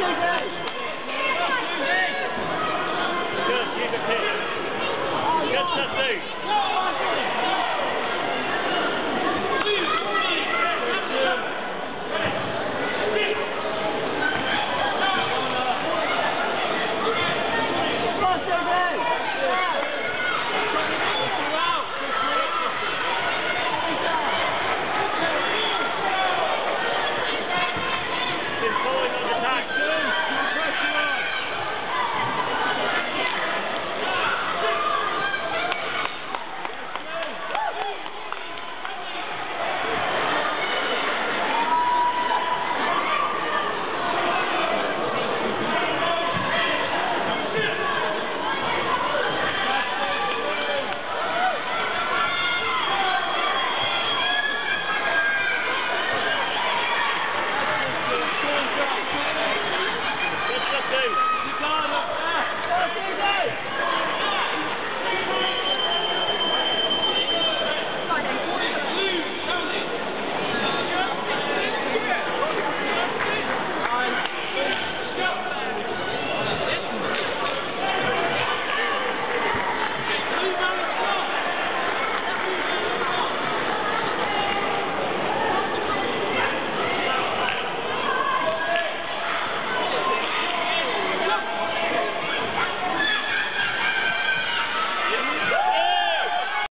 Good, keep it Just the two.